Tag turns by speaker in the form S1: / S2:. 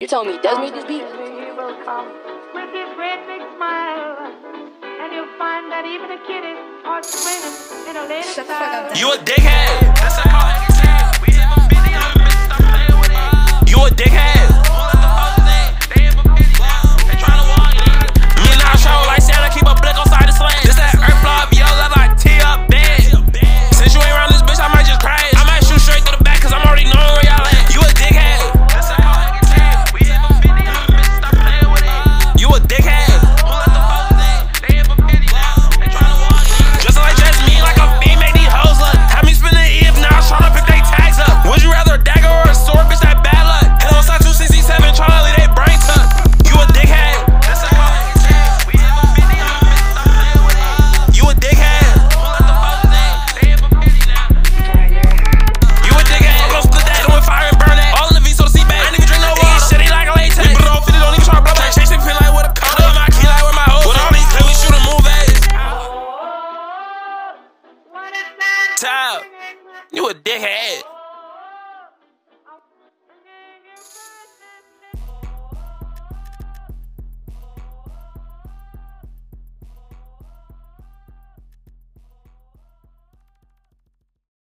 S1: You told me it does make this beat?
S2: With your great big smile, and you'll find that even a kitty or swinging in a
S3: You a dickhead! That's a time. You a dickhead.